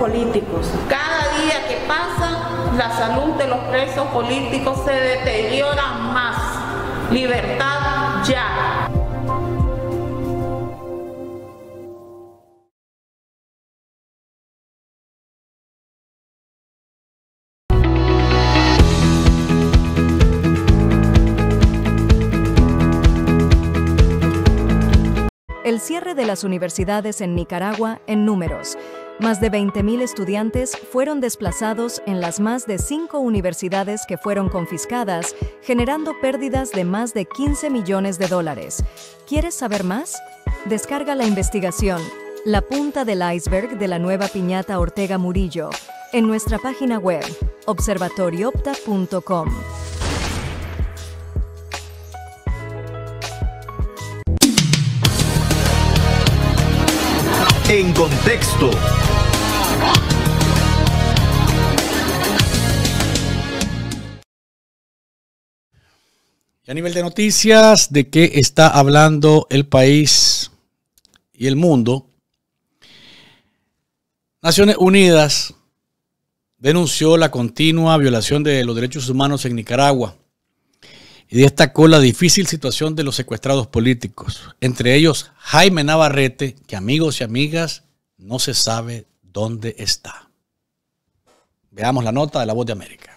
políticos. Cada día que pasa, la salud de los presos políticos se deteriora más. Libertad ya. El cierre de las universidades en Nicaragua en números. Más de 20.000 estudiantes fueron desplazados en las más de cinco universidades que fueron confiscadas, generando pérdidas de más de 15 millones de dólares. ¿Quieres saber más? Descarga la investigación, La punta del iceberg de la nueva piñata Ortega Murillo, en nuestra página web, observatoriopta.com. En contexto. A nivel de noticias, ¿de qué está hablando el país y el mundo? Naciones Unidas denunció la continua violación de los derechos humanos en Nicaragua y destacó la difícil situación de los secuestrados políticos, entre ellos Jaime Navarrete, que amigos y amigas no se sabe dónde está. Veamos la nota de la voz de América.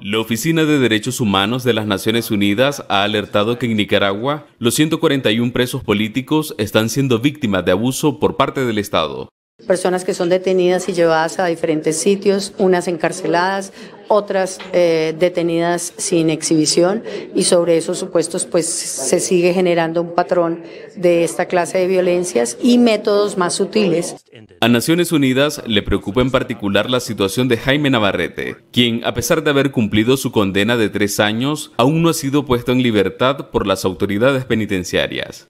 La Oficina de Derechos Humanos de las Naciones Unidas ha alertado que en Nicaragua los 141 presos políticos están siendo víctimas de abuso por parte del Estado. Personas que son detenidas y llevadas a diferentes sitios, unas encarceladas, otras eh, detenidas sin exhibición y sobre esos supuestos pues se sigue generando un patrón de esta clase de violencias y métodos más sutiles. A Naciones Unidas le preocupa en particular la situación de Jaime Navarrete, quien a pesar de haber cumplido su condena de tres años, aún no ha sido puesto en libertad por las autoridades penitenciarias.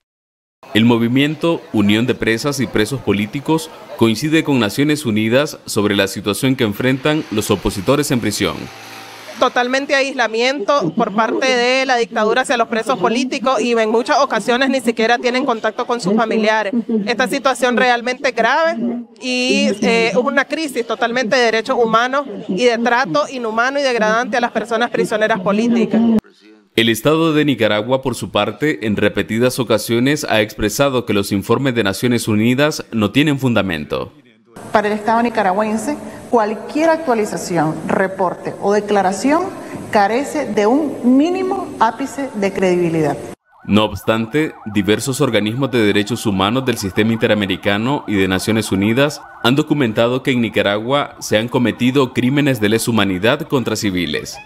El movimiento Unión de Presas y Presos Políticos coincide con Naciones Unidas sobre la situación que enfrentan los opositores en prisión. Totalmente aislamiento por parte de la dictadura hacia los presos políticos y en muchas ocasiones ni siquiera tienen contacto con sus familiares. Esta situación realmente grave y eh, es una crisis totalmente de derechos humanos y de trato inhumano y degradante a las personas prisioneras políticas. El Estado de Nicaragua, por su parte, en repetidas ocasiones ha expresado que los informes de Naciones Unidas no tienen fundamento. Para el Estado nicaragüense, cualquier actualización, reporte o declaración carece de un mínimo ápice de credibilidad. No obstante, diversos organismos de derechos humanos del sistema interamericano y de Naciones Unidas han documentado que en Nicaragua se han cometido crímenes de lesa humanidad contra civiles.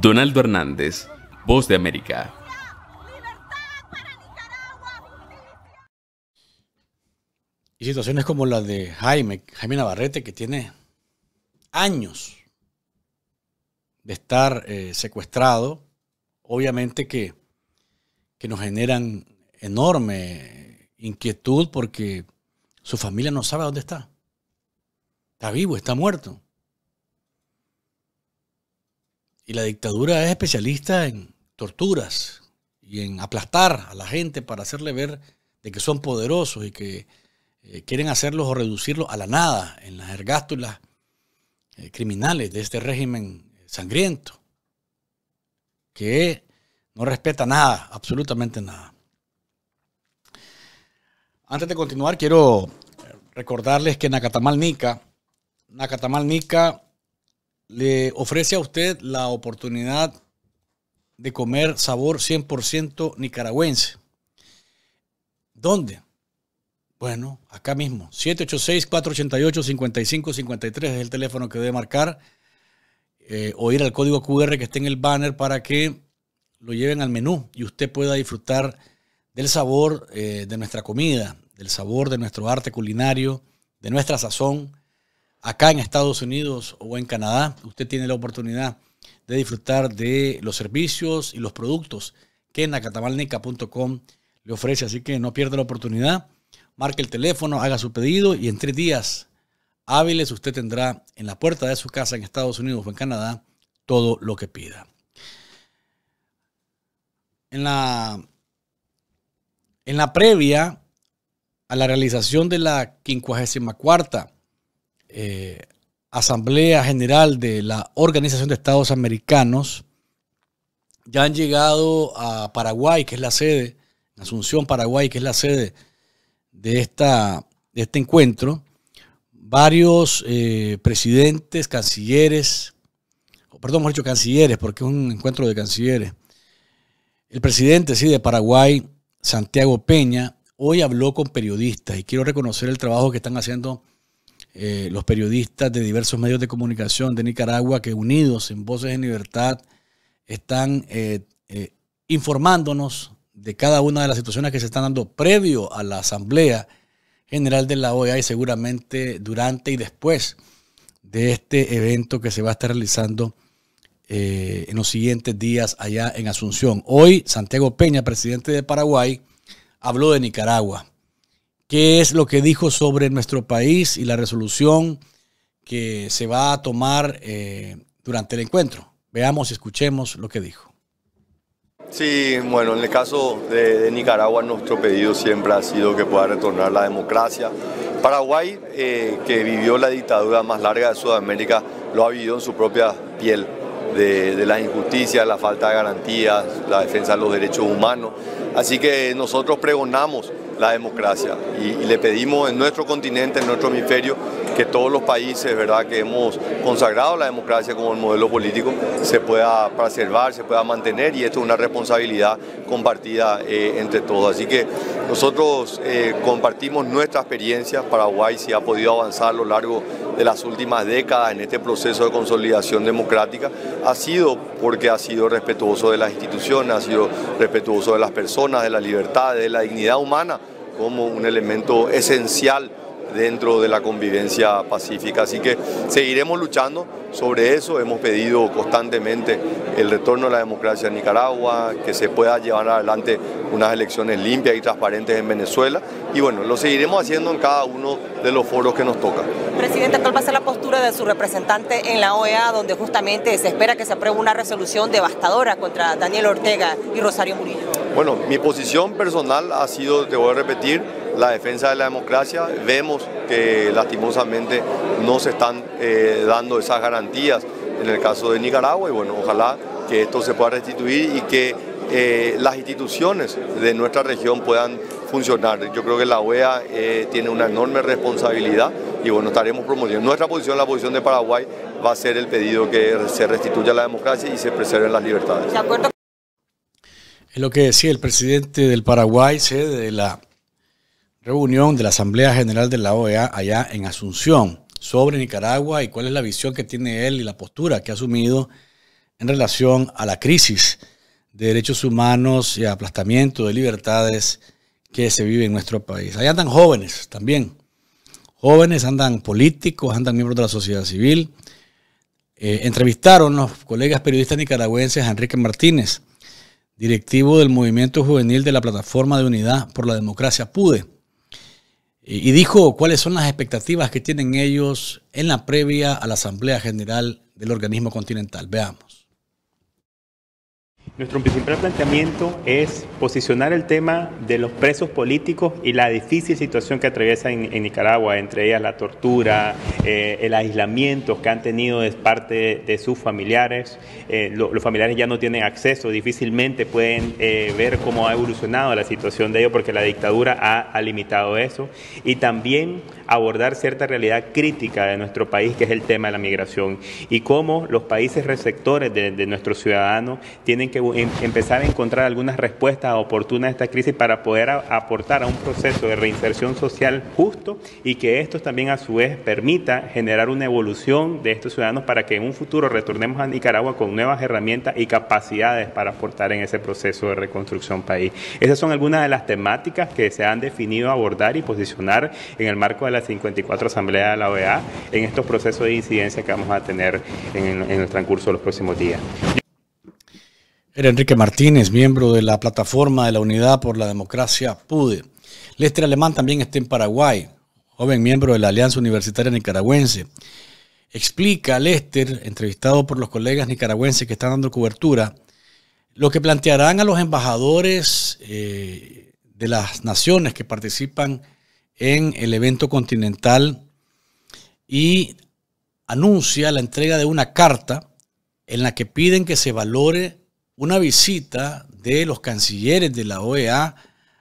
Donaldo Hernández, Voz de América. Y situaciones como la de Jaime, Jaime Navarrete, que tiene años de estar eh, secuestrado, obviamente que, que nos generan enorme inquietud porque su familia no sabe dónde está. Está vivo, está muerto. Y la dictadura es especialista en torturas y en aplastar a la gente para hacerle ver de que son poderosos y que eh, quieren hacerlos o reducirlos a la nada en las ergástulas eh, criminales de este régimen sangriento, que no respeta nada, absolutamente nada. Antes de continuar, quiero recordarles que Nacatamal Nica, Nacatamal Nica le ofrece a usted la oportunidad de comer sabor 100% nicaragüense. ¿Dónde? Bueno, acá mismo. 786-488-5553 es el teléfono que debe marcar eh, o ir al código QR que está en el banner para que lo lleven al menú y usted pueda disfrutar del sabor eh, de nuestra comida, del sabor de nuestro arte culinario, de nuestra sazón. Acá en Estados Unidos o en Canadá, usted tiene la oportunidad de disfrutar de los servicios y los productos que en acatamalnica.com le ofrece. Así que no pierda la oportunidad. Marque el teléfono, haga su pedido y en tres días hábiles, usted tendrá en la puerta de su casa en Estados Unidos o en Canadá todo lo que pida. En la, en la previa a la realización de la 54 eh, Asamblea General de la Organización de Estados Americanos, ya han llegado a Paraguay, que es la sede, Asunción, Paraguay, que es la sede de, esta, de este encuentro, varios eh, presidentes, cancilleres, perdón, hemos dicho cancilleres, porque es un encuentro de cancilleres. El presidente, sí, de Paraguay, Santiago Peña, hoy habló con periodistas y quiero reconocer el trabajo que están haciendo eh, los periodistas de diversos medios de comunicación de Nicaragua que unidos en Voces en Libertad están eh, informándonos de cada una de las situaciones que se están dando previo a la Asamblea General de la OEA y seguramente durante y después de este evento que se va a estar realizando eh, en los siguientes días allá en Asunción. Hoy Santiago Peña, presidente de Paraguay, habló de Nicaragua. ¿Qué es lo que dijo sobre nuestro país y la resolución que se va a tomar eh, durante el encuentro? Veamos y escuchemos lo que dijo. Sí, bueno, en el caso de, Nicaragua nuestro pedido siempre ha sido que pueda retornar la democracia. Paraguay, eh, que vivió la dictadura más larga de Sudamérica, lo ha vivido en su propia piel, de, de las injusticias, la falta de garantías, la defensa de los derechos humanos. Así que nosotros pregonamos la democracia y, le pedimos en nuestro continente, en nuestro hemisferio, que todos los países ¿verdad? que hemos consagrado la democracia como el modelo político se pueda preservar, se pueda mantener y esto es una responsabilidad compartida eh, entre todos. Así que nosotros eh, compartimos nuestra experiencia, Paraguay si ha podido avanzar a lo largo de las últimas décadas en este proceso de consolidación democrática, ha sido porque ha sido respetuoso de las instituciones, ha sido respetuoso de las personas, de la libertad, de la dignidad humana como un elemento esencial dentro de la convivencia pacífica. Así que seguiremos luchando sobre eso. Hemos pedido constantemente el retorno a la democracia en Nicaragua, que se pueda llevar adelante unas elecciones limpias y transparentes en Venezuela. Y bueno, lo seguiremos haciendo en cada uno de los foros que nos toca. Presidente, ¿cuál va a ser la postura de su representante en la OEA, donde justamente se espera que se apruebe una resolución devastadora contra Daniel Ortega y Rosario Murillo? Bueno, mi posición personal ha sido, te voy a repetir, la defensa de la democracia. Vemos que lastimosamente no se están eh, dando esas garantías en el caso de Nicaragua y bueno, ojalá que esto se pueda restituir y que eh, las instituciones de nuestra región puedan funcionar. Yo creo que la OEA eh, tiene una enorme responsabilidad y bueno, estaremos promoviendo. Nuestra posición, la posición de Paraguay, va a ser el pedido que se restituya la democracia y se preserven las libertades. Es lo que decía el presidente del Paraguay, sede de la reunión de la Asamblea General de la OEA allá en Asunción sobre Nicaragua y cuál es la visión que tiene él y la postura que ha asumido en relación a la crisis de derechos humanos y aplastamiento de libertades que se vive en nuestro país. Allá andan jóvenes también. Jóvenes, andan políticos, andan miembros de la sociedad civil. Eh, entrevistaron los colegas periodistas nicaragüenses a Enrique Martínez, directivo del movimiento juvenil de la Plataforma de Unidad por la Democracia PUDE y dijo cuáles son las expectativas que tienen ellos en la previa a la Asamblea General del organismo continental. Veamos. Nuestro principal planteamiento es posicionar el tema de los presos políticos y la difícil situación que atraviesa en, Nicaragua, entre ellas la tortura, eh, el aislamiento que han tenido de parte de, sus familiares. Eh, los familiares ya no tienen acceso, difícilmente pueden eh, ver cómo ha evolucionado la situación de ellos porque la dictadura ha, limitado eso. Y también abordar cierta realidad crítica de nuestro país, que es el tema de la migración, y cómo los países receptores de, de nuestros ciudadanos tienen que empezar a encontrar algunas respuestas oportunas a esta crisis para poder aportar a un proceso de reinserción social justo y que esto también a su vez permita generar una evolución de estos ciudadanos para que en un futuro retornemos a Nicaragua con nuevas herramientas y capacidades para aportar en ese proceso de reconstrucción país. Esas son algunas de las temáticas que se han definido abordar y posicionar en el marco de la 54 Asamblea de la OEA en estos procesos de incidencia que vamos a tener en, en el transcurso de los próximos días. Era Enrique Martínez, miembro de la plataforma de la Unidad por la Democracia PUDE. Lester Alemán también está en Paraguay. joven miembro de la Alianza Universitaria Nicaragüense. Explica Lester, entrevistado por los colegas nicaragüenses que están dando cobertura, lo que plantearán a los embajadores eh, de las naciones que participan en el evento continental y anuncia la entrega de una carta en la que piden que se valore una visita de los cancilleres de la OEA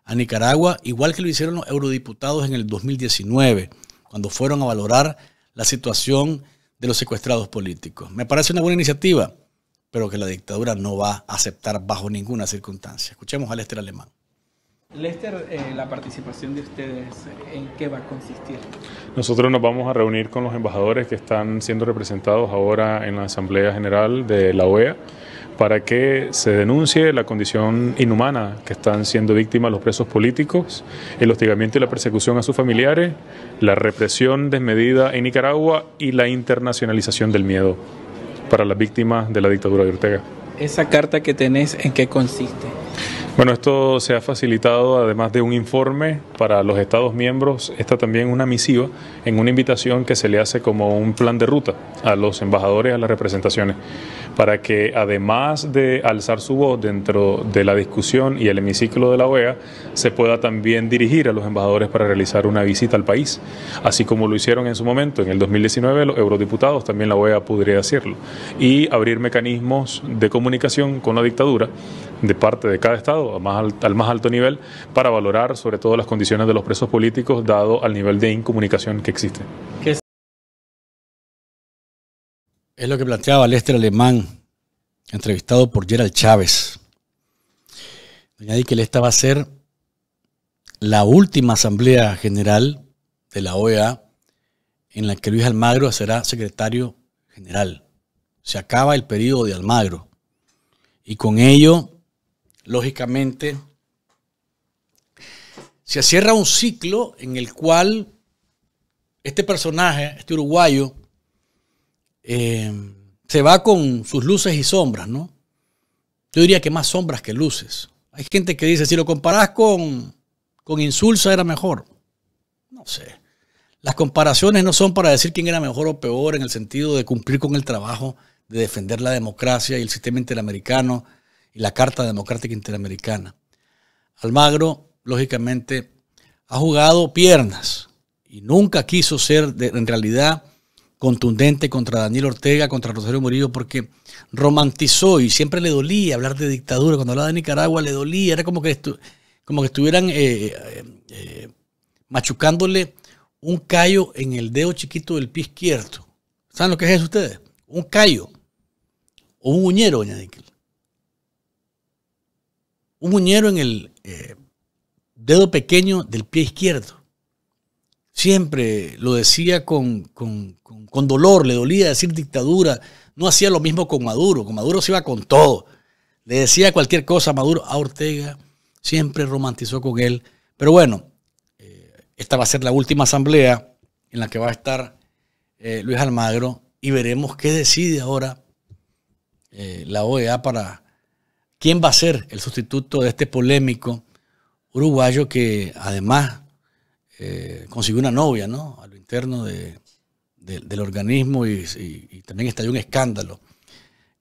a Nicaragua, igual que lo hicieron los eurodiputados en el 2019, cuando fueron a valorar la situación de los secuestrados políticos. Me parece una buena iniciativa, pero que la dictadura no va a aceptar bajo ninguna circunstancia. Escuchemos a Lester Alemán. Lester, eh, la participación de ustedes, ¿en qué va a consistir? Nosotros nos vamos a reunir con los embajadores que están siendo representados ahora en la Asamblea General de la OEA para que se denuncie la condición inhumana que están siendo víctimas los presos políticos, el hostigamiento y la persecución a sus familiares, la represión desmedida en Nicaragua y la internacionalización del miedo para las víctimas de la dictadura de Ortega. ¿Esa carta que tenés en qué consiste? Bueno, esto se ha facilitado además de un informe para los Estados miembros, está también una misiva en una invitación que se le hace como un plan de ruta a los embajadores, a las representaciones para que además de alzar su voz dentro de la discusión y el hemiciclo de la OEA, se pueda también dirigir a los embajadores para realizar una visita al país, así como lo hicieron en su momento, en el 2019 los eurodiputados, también la OEA podría hacerlo, y abrir mecanismos de comunicación con la dictadura de parte de cada Estado al más, al más alto nivel para valorar sobre todo las condiciones de los presos políticos dado al nivel de incomunicación que existe. Es lo que planteaba Lester Alemán, entrevistado por Gerald Chávez. Doña que esta va a ser la última asamblea general de la OEA en la que Luis Almagro será secretario general. Se acaba el periodo de Almagro. Y con ello, lógicamente, se cierra un ciclo en el cual este personaje, este uruguayo, eh, se va con sus luces y sombras, ¿no? Yo diría que más sombras que luces. Hay gente que dice, si lo comparás con, con Insulsa era mejor. No sé. Las comparaciones no son para decir quién era mejor o peor en el sentido de cumplir con el trabajo de defender la democracia y el sistema interamericano la Carta Democrática Interamericana. Almagro, lógicamente, ha jugado piernas y nunca quiso ser en realidad contundente contra Daniel Ortega, contra Rosario Murillo, porque romantizó y siempre le dolía hablar de dictadura. Cuando hablaba de Nicaragua le dolía, era como que, como que estuvieran eh, eh, eh, machucándole un callo en el dedo chiquito del pie izquierdo. ¿Saben lo que es eso ustedes? Un callo o un uñero, doña Un uñero en el dedo pequeño del pie izquierdo. Siempre lo decía con, dolor, le dolía decir dictadura, no hacía lo mismo con Maduro, con Maduro se iba con todo, le decía cualquier cosa a Maduro, a Ortega, siempre romantizó con él, pero bueno, eh, esta va a ser la última asamblea en la que va a estar eh, Luis Almagro y veremos qué decide ahora eh, la OEA para quién va a ser el sustituto de este polémico uruguayo que además eh, consiguió una novia, ¿no? A lo interno del organismo y, también estalló un escándalo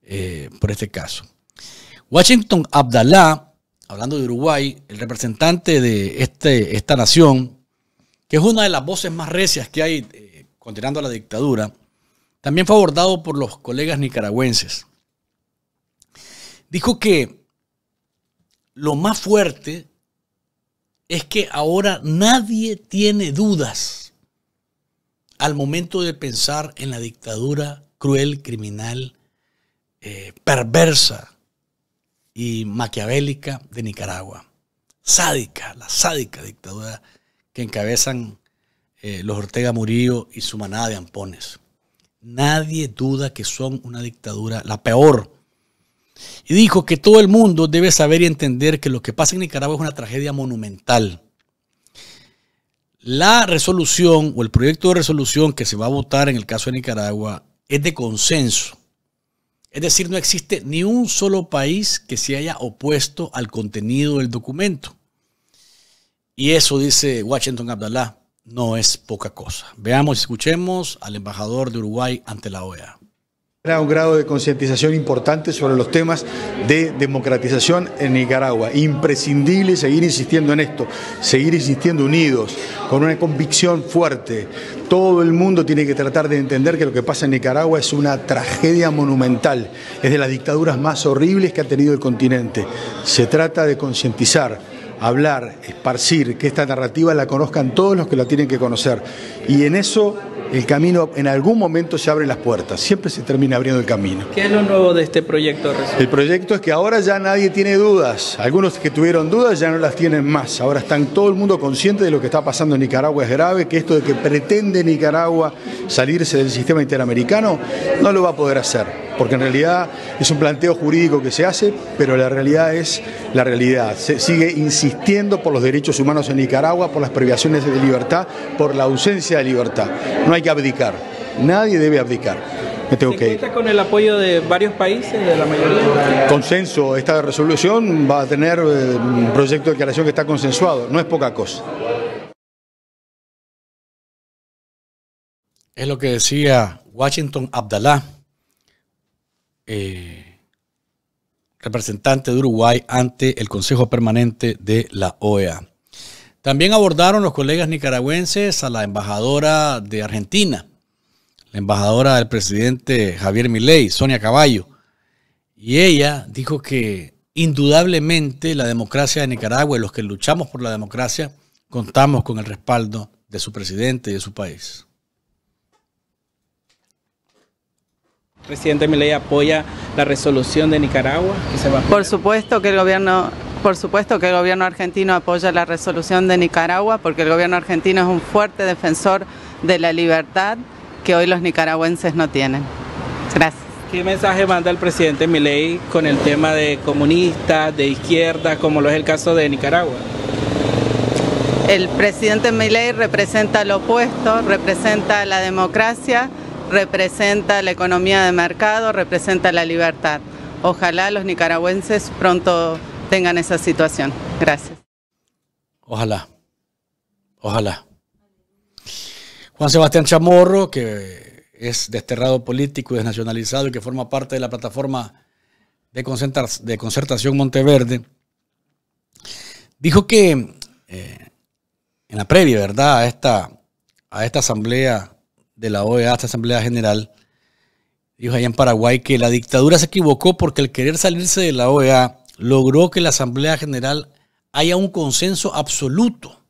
eh, por este caso. Washington Abdallah, hablando de Uruguay, el representante de este, esta nación, que es una de las voces más recias que hay eh, a la dictadura, también fue abordado por los colegas nicaragüenses. Dijo que lo más fuerte es que ahora nadie tiene dudas al momento de pensar en la dictadura cruel, criminal, eh, perversa y maquiavélica de Nicaragua. Sádica, la sádica dictadura que encabezan eh, los Ortega Murillo y su manada de ampones. Nadie duda que son una dictadura, la peor y dijo que todo el mundo debe saber y entender que lo que pasa en Nicaragua es una tragedia monumental. La resolución o el proyecto de resolución que se va a votar en el caso de Nicaragua es de consenso. Es decir, no existe ni un solo país que se haya opuesto al contenido del documento. Y eso dice Washington Abdallah. no es poca cosa. Veamos y escuchemos al embajador de Uruguay ante la OEA un grado de concientización importante sobre los temas de democratización en Nicaragua. Imprescindible seguir insistiendo en esto, seguir insistiendo unidos, con una convicción fuerte. Todo el mundo tiene que tratar de entender que lo que pasa en Nicaragua es una tragedia monumental, es de las dictaduras más horribles que ha tenido el continente. Se trata de concientizar hablar, esparcir, que esta narrativa la conozcan todos los que la tienen que conocer. Y en eso el camino en algún momento se abre las puertas, siempre se termina abriendo el camino. ¿Qué es lo nuevo de este proyecto? El proyecto es que ahora ya nadie tiene dudas, algunos que tuvieron dudas ya no las tienen más, ahora están todo el mundo consciente de lo que está pasando en Nicaragua es grave, que esto de que pretende Nicaragua salirse del sistema interamericano no lo va a poder hacer, porque en realidad es un planteo jurídico que se hace, pero la realidad es la realidad. Se sigue insistiendo por los derechos humanos en Nicaragua, por las privaciones de libertad, por la ausencia de libertad. No hay que abdicar, nadie debe abdicar. Me tengo que ir. con el apoyo de varios países, de la mayoría? Consenso, esta resolución va a tener eh, un proyecto de declaración que está consensuado, no es poca cosa. Es lo que decía Washington Abdallah, eh, representante de Uruguay ante el Consejo Permanente de la OEA. También abordaron los colegas nicaragüenses a la embajadora de Argentina, la embajadora del presidente Javier Milei, Sonia Caballo. Y ella dijo que indudablemente la democracia de Nicaragua y los que luchamos por la democracia contamos con el respaldo de su presidente y de su país. El presidente Milei apoya la resolución de Nicaragua Por supuesto que el gobierno por supuesto que el gobierno argentino apoya la resolución de Nicaragua porque el gobierno argentino es un fuerte defensor de la libertad que hoy los nicaragüenses no tienen. Gracias. ¿Qué mensaje manda el presidente Milei con el tema de comunistas, de izquierda, como lo es el caso de Nicaragua? El presidente Milei representa lo opuesto, representa la democracia, representa la economía de mercado, representa la libertad. Ojalá los nicaragüenses pronto tengan esa situación. Gracias. Ojalá, ojalá. Juan Sebastián Chamorro, que es desterrado político y desnacionalizado y que forma parte de la plataforma de, concertación Monteverde, dijo que eh, en la previa, ¿verdad?, a esta, a esta asamblea de la OEA, a esta asamblea general, dijo allá en Paraguay que la dictadura se equivocó porque el querer salirse de la OEA logró que la Asamblea General haya un consenso absoluto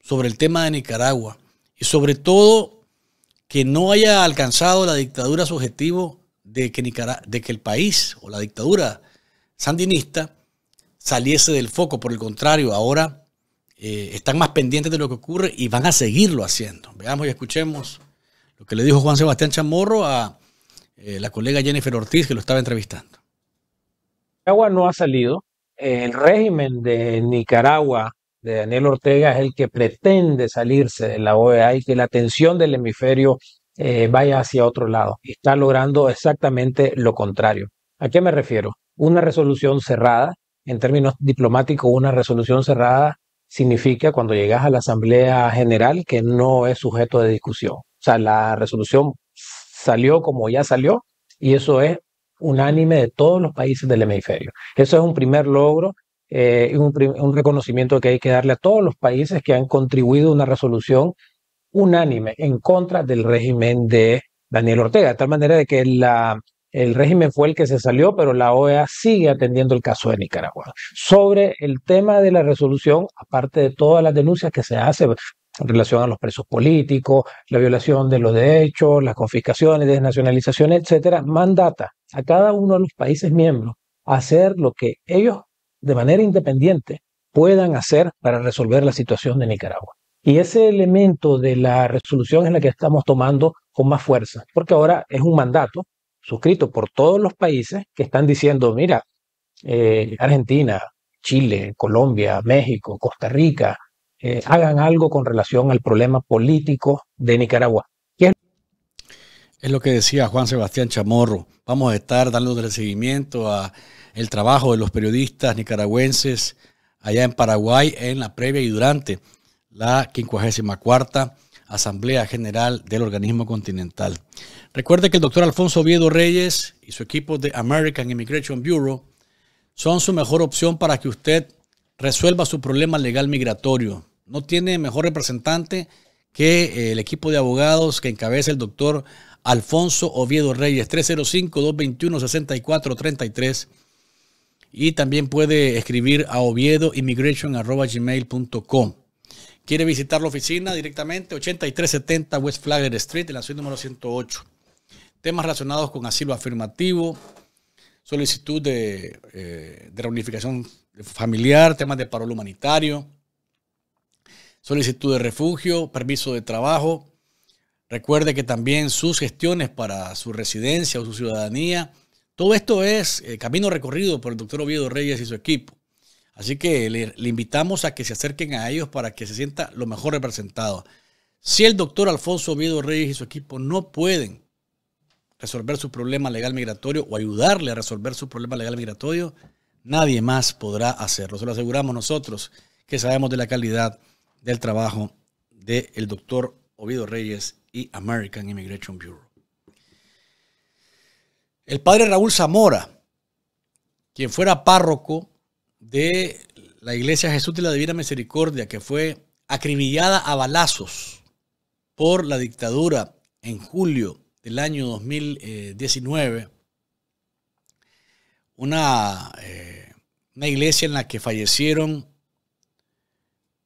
sobre el tema de Nicaragua y sobre todo que no haya alcanzado la dictadura su objetivo de que, de que el país o la dictadura sandinista saliese del foco. Por el contrario, ahora eh, están más pendientes de lo que ocurre y van a seguirlo haciendo. Veamos y escuchemos lo que le dijo Juan Sebastián Chamorro a eh, la colega Jennifer Ortiz que lo estaba entrevistando. Nicaragua no ha salido. El régimen de Nicaragua, de Daniel Ortega, es el que pretende salirse de la OEA y que la atención del hemisferio eh, vaya hacia otro lado. Está logrando exactamente lo contrario. ¿A qué me refiero? Una resolución cerrada, en términos diplomáticos, una resolución cerrada significa cuando llegas a la Asamblea General que no es sujeto de discusión. O sea, la resolución salió como ya salió y eso es unánime de todos los países del hemisferio. Eso es un primer logro eh, un, reconocimiento que hay que darle a todos los países que han contribuido a una resolución unánime en contra del régimen de Daniel Ortega, de tal manera de que el régimen fue el que se salió, pero la OEA sigue atendiendo el caso de Nicaragua. Sobre el tema de la resolución, aparte de todas las denuncias que se hacen en relación a los presos políticos, la violación de los derechos, las confiscaciones, desnacionalizaciones, etcétera, mandata a cada uno de los países miembros hacer lo que ellos de manera independiente puedan hacer para resolver la situación de Nicaragua. Y ese elemento de la resolución es la que estamos tomando con más fuerza, porque ahora es un mandato suscrito por todos los países que están diciendo, mira, eh, Argentina, Chile, Colombia, México, Costa Rica, eh, hagan algo con relación al problema político de Nicaragua. Es lo que decía Juan Sebastián Chamorro. Vamos a estar dando seguimiento a el trabajo de los periodistas nicaragüenses allá en Paraguay en la previa y durante la 54 Asamblea General del Organismo Continental. Recuerde que el doctor Alfonso Oviedo Reyes y su equipo de American Immigration Bureau son su mejor opción para que usted resuelva su problema legal migratorio. No tiene mejor representante que eh, el equipo de abogados que encabeza el doctor Alfonso Oviedo Reyes, 305-221-6433. Y también puede escribir a oviedoimmigration.com. ¿Quiere visitar la oficina directamente? 8370 West Flagler Street, en la suite número 108. Temas relacionados con asilo afirmativo, solicitud de, eh, de reunificación familiar, temas de parol humanitario, solicitud de refugio, permiso de trabajo. Recuerde que también sus gestiones para su residencia o su ciudadanía, todo esto es eh, camino recorrido por el doctor Oviedo Reyes y su equipo. Así que le, le, invitamos a que se acerquen a ellos para que se sienta lo mejor representado. Si el doctor Alfonso Oviedo Reyes y su equipo no pueden resolver su problema legal migratorio o ayudarle a resolver su problema legal migratorio, nadie más podrá hacerlo. Se lo aseguramos nosotros que sabemos de la calidad del trabajo del doctor Oviedo Reyes y American Immigration Bureau. El padre Raúl Zamora, quien fuera párroco de la Iglesia Jesús de la Divina Misericordia, que fue acribillada a balazos por la dictadura en julio del año 2019, una, eh, una iglesia en la que fallecieron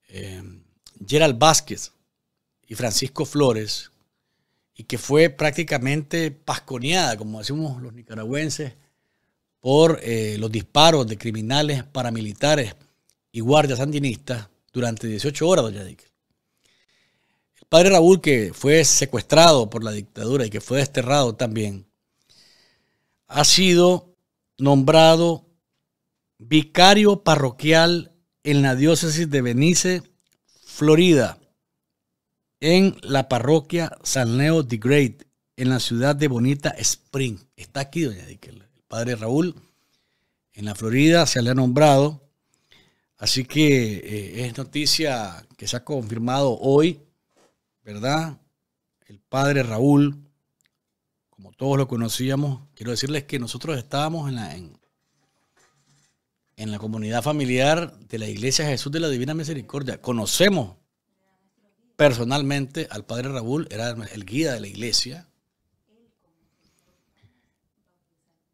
eh, Gerald Vázquez y Francisco Flores, y que fue prácticamente pasconeada, como decimos los nicaragüenses, por eh, los disparos de criminales paramilitares y guardias sandinistas durante 18 horas, doña Dick. El padre Raúl, que fue secuestrado por la dictadura y que fue desterrado también, ha sido nombrado vicario parroquial en la diócesis de Benice, Florida, en la parroquia San Leo de Great, en la ciudad de Bonita Spring. Está aquí, doña Dick padre Raúl, en la Florida se le ha nombrado. Así que eh, es noticia que se ha confirmado hoy, ¿verdad? El padre Raúl, como todos lo conocíamos, quiero decirles que nosotros estábamos en la, en, la comunidad familiar de la Iglesia Jesús de la Divina Misericordia. Conocemos personalmente al padre Raúl, era el guía de la iglesia,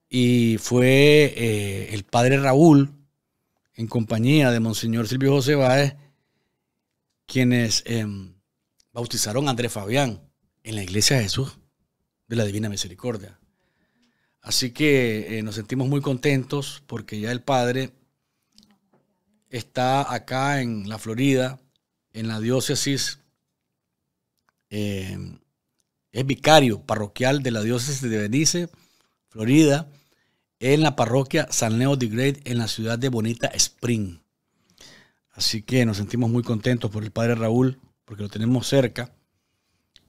y fue eh, el padre Raúl, en compañía de Monseñor Silvio José Báez, quienes em, bautizaron a Andrés Fabián en la iglesia de Jesús de la Divina Misericordia. Así que eh, nos sentimos muy contentos porque ya el padre está acá en la Florida, en la diócesis, em, es vicario parroquial de la diócesis de Benice, Florida, en la parroquia San Leo de Great en la ciudad de Bonita Spring. Así que nos sentimos muy contentos por el padre Raúl, porque lo tenemos cerca.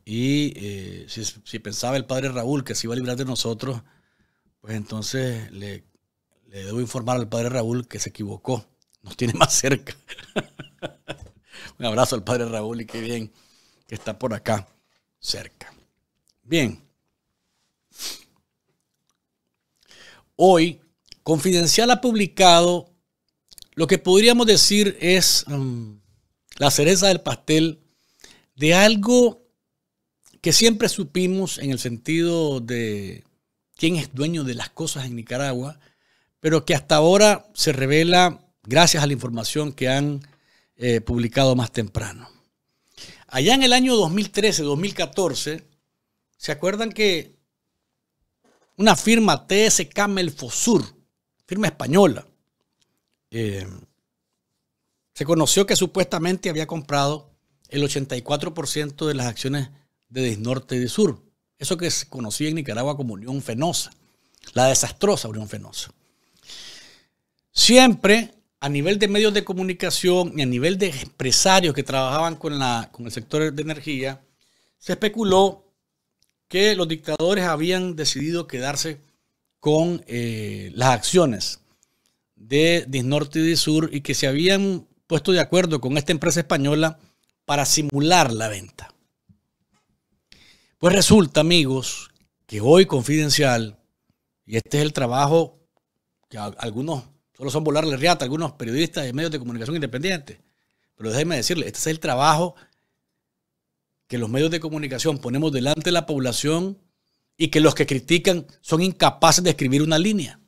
Y eh, si, pensaba el padre Raúl que se iba a librar de nosotros, pues entonces le, debo informar al padre Raúl que se equivocó. Nos tiene más cerca. Un abrazo al padre Raúl y qué bien que está por acá, cerca. Bien. Hoy, Confidencial ha publicado lo que podríamos decir es um, la cereza del pastel de algo que siempre supimos en el sentido de quién es dueño de las cosas en Nicaragua, pero que hasta ahora se revela gracias a la información que han eh, publicado más temprano. Allá en el año 2013-2014, ¿se acuerdan que una firma TSK Melfosur, firma española. Eh, se conoció que supuestamente había comprado el 84% de las acciones de Desnorte y de Sur. Eso que se conocía en Nicaragua como Unión Fenosa, la desastrosa Unión Fenosa. Siempre a nivel de medios de comunicación y a nivel de empresarios que trabajaban con, la, con el sector de energía, se especuló que los dictadores habían decidido quedarse con eh, las acciones de Disnorte y Disur y que se habían puesto de acuerdo con esta empresa española para simular la venta. Pues resulta, amigos, que hoy Confidencial, y este es el trabajo que algunos solo son volarle riata, algunos periodistas de medios de comunicación independientes, pero déjenme decirles, este es el trabajo que los medios de comunicación ponemos delante de la población y que los que critican son incapaces de escribir una línea.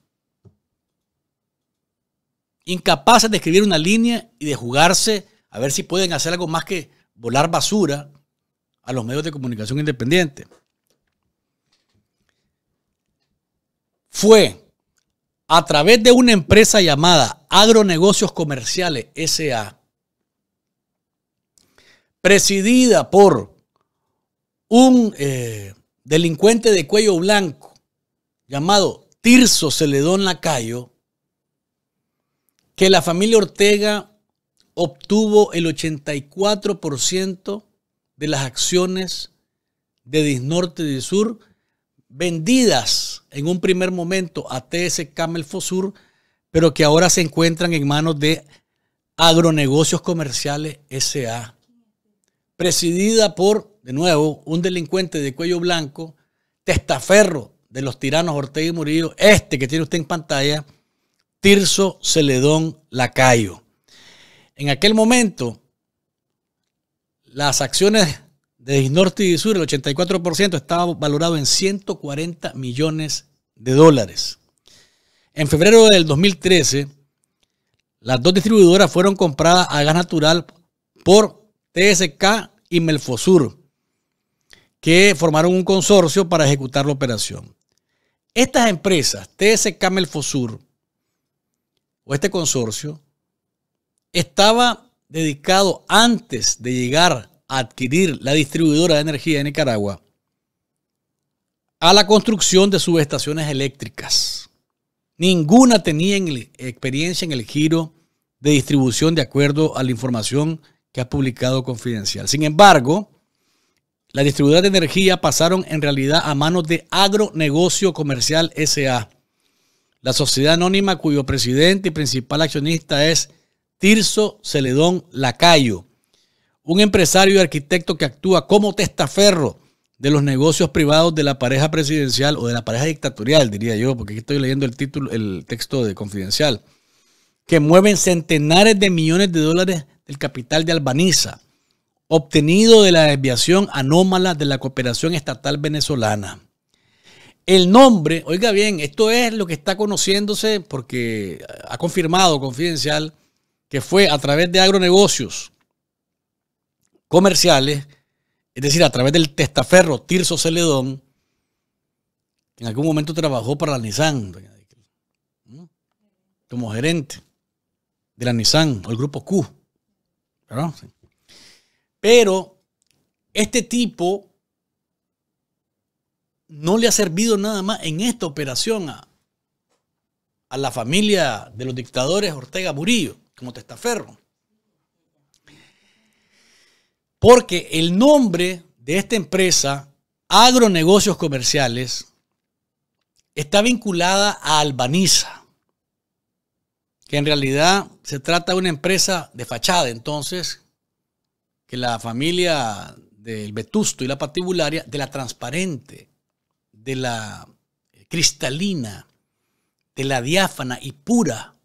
Incapaces de escribir una línea y de jugarse a ver si pueden hacer algo más que volar basura a los medios de comunicación independientes. Fue a través de una empresa llamada Agronegocios Comerciales SA, presidida por un eh, delincuente de cuello blanco llamado Tirso Celedón Lacayo, que la familia Ortega obtuvo el 84% de las acciones de Disnorte y Sur vendidas en un primer momento a TS Camel Fosur, pero que ahora se encuentran en manos de Agronegocios Comerciales SA, presidida por, de nuevo, un delincuente de cuello blanco, testaferro de los tiranos Ortega y Murillo, este que tiene usted en pantalla, Tirso Celedón Lacayo. En aquel momento, las acciones de Norte y Sur, el 84% estaba valorado en 140 millones de dólares. En febrero del 2013, las dos distribuidoras fueron compradas a gas natural por TSK y Melfosur, que formaron un consorcio para ejecutar la operación. Estas empresas, TSK Melfosur, o este consorcio, estaba dedicado antes de llegar a adquirir la distribuidora de energía de Nicaragua a la construcción de subestaciones eléctricas. Ninguna tenía experiencia en el giro de distribución de acuerdo a la información que ha publicado Confidencial. Sin embargo, las distribuidoras de energía pasaron en realidad a manos de Agronegocio Comercial SA, la sociedad anónima cuyo presidente y principal accionista es Tirso Celedón Lacayo, un empresario y arquitecto que actúa como testaferro de los negocios privados de la pareja presidencial o de la pareja dictatorial, diría yo, porque aquí estoy leyendo el título, el texto de Confidencial, que mueven centenares de millones de dólares del capital de Albaniza, obtenido de la desviación anómala de la cooperación estatal venezolana. El nombre, oiga bien, esto es lo que está conociéndose porque ha confirmado Confidencial que fue a través de agronegocios comerciales, es decir, a través del testaferro Tirso Celedón, que en algún momento trabajó para la Nissan, como gerente de la Nissan o el grupo Q. Pero este tipo no le ha servido nada más en esta operación a, a la familia de los dictadores Ortega Murillo como testaferro. Porque el nombre de esta empresa, Agronegocios Comerciales, está vinculada a Albaniza, que en realidad se trata de una empresa de fachada, entonces, que la familia del Vetusto y la Patibularia, de la transparente, de la cristalina, de la diáfana y pura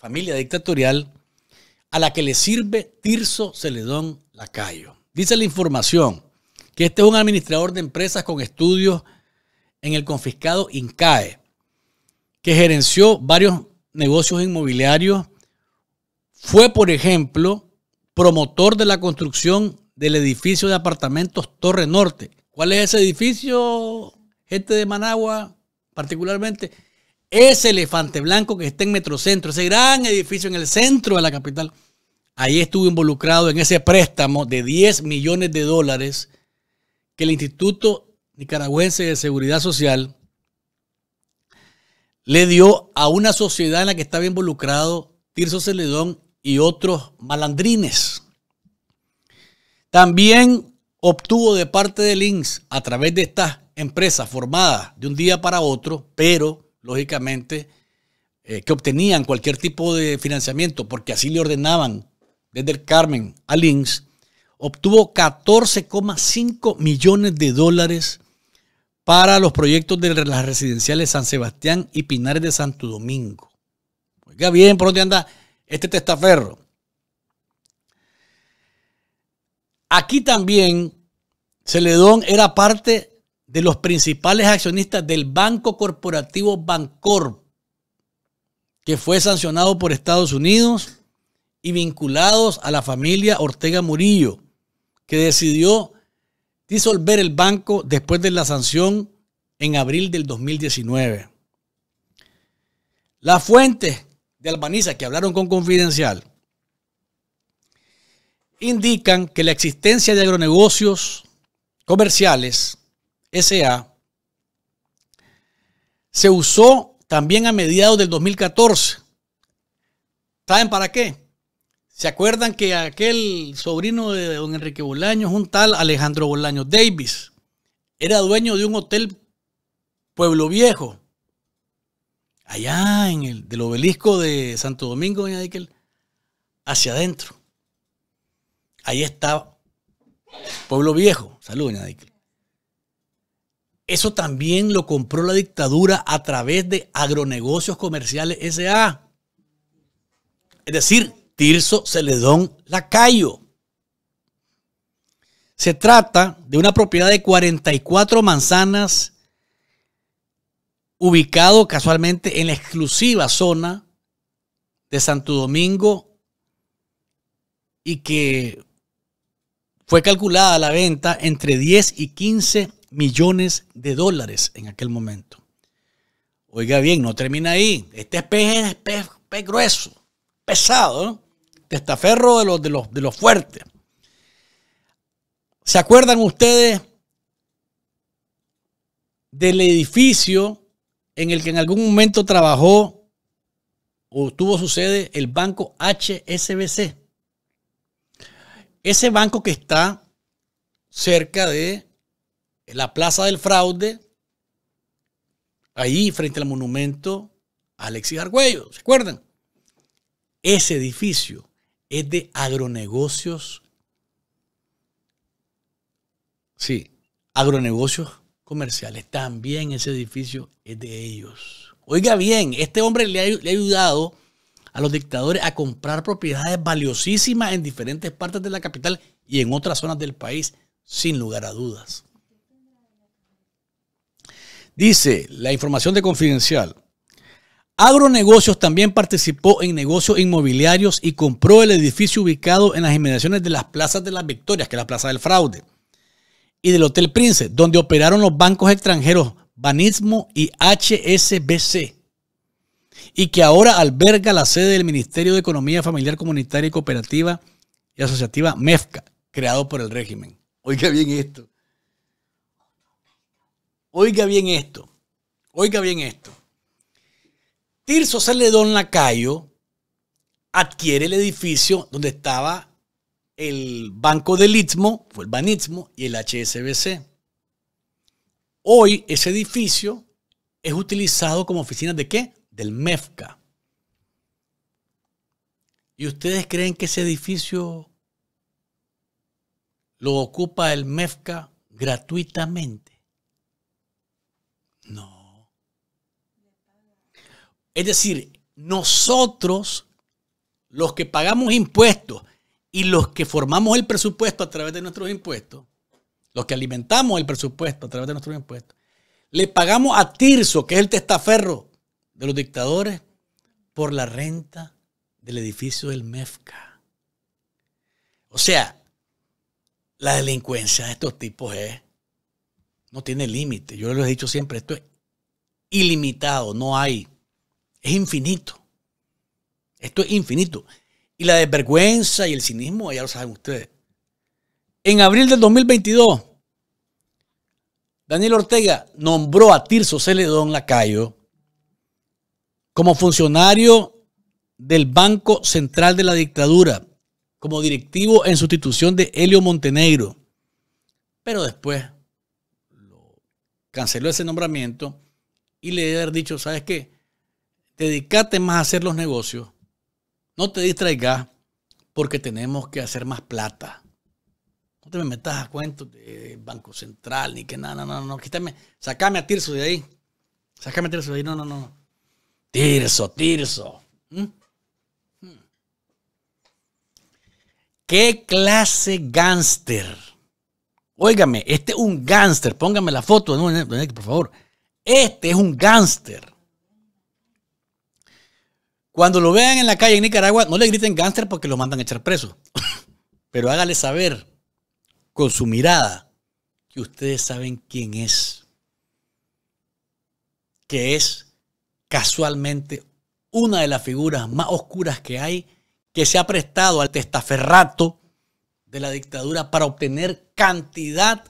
familia dictatorial a la que le sirve Tirso Celedón Lacayo. Dice la información que este es un administrador de empresas con estudios en el confiscado INCAE, que gerenció varios negocios inmobiliarios. Fue, por ejemplo, promotor de la construcción del edificio de apartamentos Torre Norte. ¿Cuál es ese edificio, gente de Managua particularmente? Ese elefante blanco que está en Metrocentro, ese gran edificio en el centro de la capital, ahí estuvo involucrado en ese préstamo de 10 millones de dólares que el Instituto Nicaragüense de Seguridad Social le dio a una sociedad en la que estaba involucrado Tirso Celedón y otros malandrines. También obtuvo de parte del INS a través de estas empresas formadas de un día para otro, pero lógicamente, eh, que obtenían cualquier tipo de financiamiento porque así le ordenaban desde el Carmen a Links, obtuvo 14,5 millones de dólares para los proyectos de las residenciales San Sebastián y Pinares de Santo Domingo. Oiga bien, ¿por dónde anda este testaferro? Aquí también Celedón era parte de los principales accionistas del Banco Corporativo Bancorp, que fue sancionado por Estados Unidos y vinculados a la familia Ortega Murillo, que decidió disolver el banco después de la sanción en abril del 2019. Las fuentes de Albaniza que hablaron con Confidencial indican que la existencia de agronegocios comerciales, SA, se usó también a mediados del 2014. ¿Saben para qué? ¿Se acuerdan que aquel sobrino de don Enrique Bolaños, un tal Alejandro Bolaños Davis, era dueño de un hotel Pueblo Viejo, allá en el del obelisco de Santo Domingo, doña Dickel, hacia adentro. Ahí está Pueblo Viejo. Saludos, doña Dickel. Eso también lo compró la dictadura a través de agronegocios comerciales SA. Es decir, Tirso Celedón Lacayo. Se trata de una propiedad de 44 manzanas ubicado casualmente en la exclusiva zona de Santo Domingo y que fue calculada la venta entre 10 y 15 millones de dólares en aquel momento. Oiga bien, no termina ahí. Este es pez, pez, grueso, pesado, ¿no? testaferro de los, de, los, de los fuertes. ¿Se acuerdan ustedes del edificio en el que en algún momento trabajó o tuvo su sede el banco HSBC? Ese banco que está cerca de la Plaza del Fraude, ahí frente al monumento a Alexis Argüello, ¿se acuerdan? Ese edificio es de agronegocios. Sí, agronegocios comerciales. También ese edificio es de ellos. Oiga bien, este hombre le ha, le ha ayudado a los dictadores a comprar propiedades valiosísimas en diferentes partes de la capital y en otras zonas del país, sin lugar a dudas. Dice la información de confidencial. Agronegocios también participó en negocios inmobiliarios y compró el edificio ubicado en las inmediaciones de las plazas de las Victorias, que es la Plaza del Fraude, y del Hotel Prince, donde operaron los bancos extranjeros Banismo y HSBC, y que ahora alberga la sede del Ministerio de Economía Familiar Comunitaria y Cooperativa y Asociativa MEFCA, creado por el régimen. Oiga bien esto. Oiga bien esto. Oiga bien esto. Tirso Celedón Lacayo adquiere el edificio donde estaba el Banco del Istmo, fue el Banismo y el HSBC. Hoy ese edificio es utilizado como oficina de qué? Del MEFCA. ¿Y ustedes creen que ese edificio lo ocupa el MEFCA gratuitamente? No. Es decir, nosotros, los que pagamos impuestos y los que formamos el presupuesto a través de nuestros impuestos, los que alimentamos el presupuesto a través de nuestros impuestos, le pagamos a Tirso, que es el testaferro de los dictadores, por la renta del edificio del MEFCA. O sea, la delincuencia de estos tipos no tiene límite. Yo les he dicho siempre, esto es ilimitado, no hay es infinito. Esto es infinito. Y la desvergüenza y el cinismo, ya lo saben ustedes. En abril del 2022, Daniel Ortega nombró a Tirso Celedón Lacayo como funcionario del Banco Central de la Dictadura, como directivo en sustitución de Helio Montenegro. Pero después canceló ese nombramiento y le haber dicho, ¿sabes qué? Dedícate más a hacer los negocios, no te distraigas, porque tenemos que hacer más plata. No te me metas a cuentos de Banco Central ni que nada, no, no, no, quítame, sacame a Tirso de ahí. Sácame a Tirso de ahí, no, no, no. Tirso, Tirso. ¿Mm? ¿Mm? ¿Qué clase gánster? Óigame, este es un gánster. Póngame la foto, por favor. Este es un gánster. Cuando lo vean en la calle en Nicaragua, no le griten gánster porque lo mandan a echar preso. Pero hágale saber con su mirada que ustedes saben quién es. Que es casualmente una de las figuras más oscuras que hay, que se ha prestado al testaferrato de la dictadura para obtener cantidad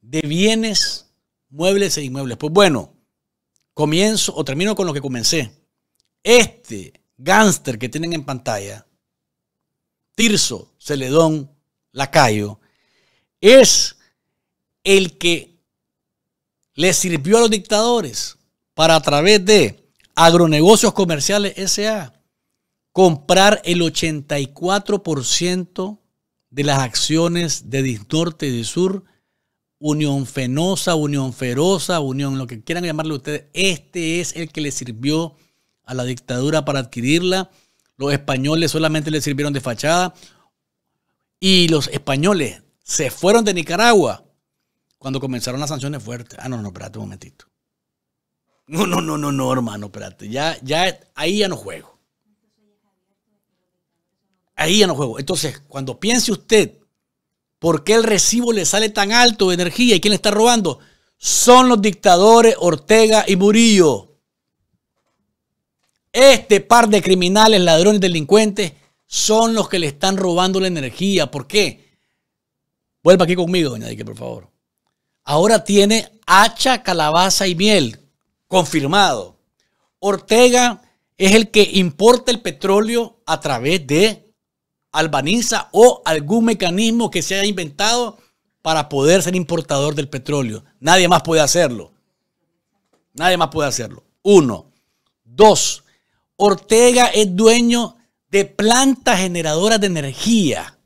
de bienes, muebles e inmuebles. Pues bueno, comienzo o termino con lo que comencé. Este gángster que tienen en pantalla, Tirso Celedón Lacayo, es el que le sirvió a los dictadores para a través de agronegocios comerciales SA comprar el 84% de las acciones de Disnorte y de Sur, Unión Fenosa, Unión Feroza, Unión, lo que quieran llamarle ustedes, este es el que le sirvió a la dictadura para adquirirla. Los españoles solamente le sirvieron de fachada. Y los españoles se fueron de Nicaragua cuando comenzaron las sanciones fuertes. Ah, no, no, espérate un momentito. No, no, no, no, no, hermano, espérate. Ya, ya, ahí ya no juego. Ahí ya no juego. Entonces, cuando piense usted por qué el recibo le sale tan alto de energía y quién le está robando, son los dictadores Ortega y Murillo. Este par de criminales, ladrones, delincuentes, son los que le están robando la energía. ¿Por qué? Vuelva aquí conmigo, doña Dique, por favor. Ahora tiene hacha, calabaza y miel. Confirmado. Ortega es el que importa el petróleo a través de Albaniza o algún mecanismo que se haya inventado para poder ser importador del petróleo. Nadie más puede hacerlo. Nadie más puede hacerlo. Uno. Dos. Ortega es dueño de plantas generadoras de energía.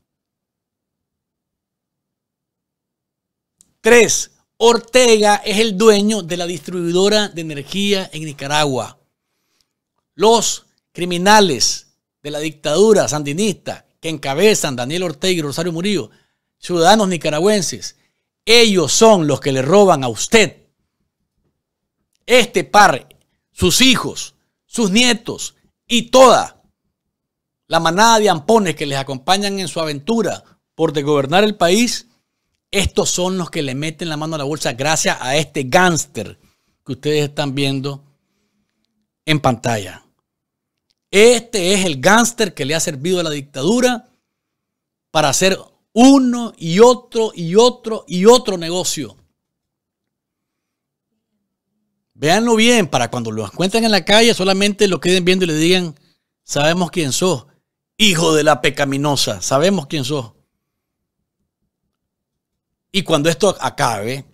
Tres, Ortega es el dueño de la distribuidora de energía en Nicaragua. Los criminales de la dictadura sandinista que encabezan Daniel Ortega y Rosario Murillo, ciudadanos nicaragüenses, ellos son los que le roban a usted. Este par, sus hijos, sus nietos y toda la manada de ampones que les acompañan en su aventura por de gobernar el país, estos son los que le meten la mano a la bolsa gracias a este gángster que ustedes están viendo en pantalla. Este es el gángster que le ha servido a la dictadura para hacer uno y otro y otro y otro negocio. Véanlo bien, para cuando lo encuentren en la calle, solamente lo queden viendo y le digan, sabemos quién sos, hijo de la pecaminosa, sabemos quién sos. Y cuando esto acabe,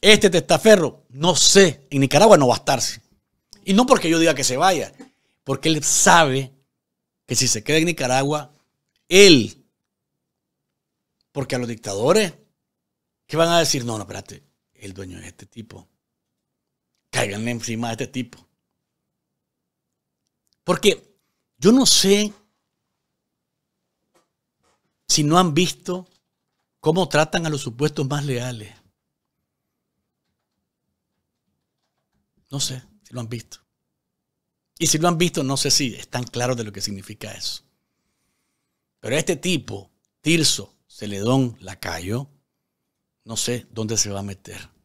este testaferro, no sé, en Nicaragua no va a estarse. Y no porque yo diga que se vaya, porque él sabe que si se queda en Nicaragua, él, porque a los dictadores, ¿qué van a decir? No, no, espérate, el dueño es este tipo. Cáiganle encima de este tipo. Porque yo no sé si no han visto cómo tratan a los supuestos más leales. No sé si lo han visto. Y si lo han visto, no sé si están claros de lo que significa eso. Pero este tipo, Tirso Celedón Lacayo, no sé dónde se va a meter.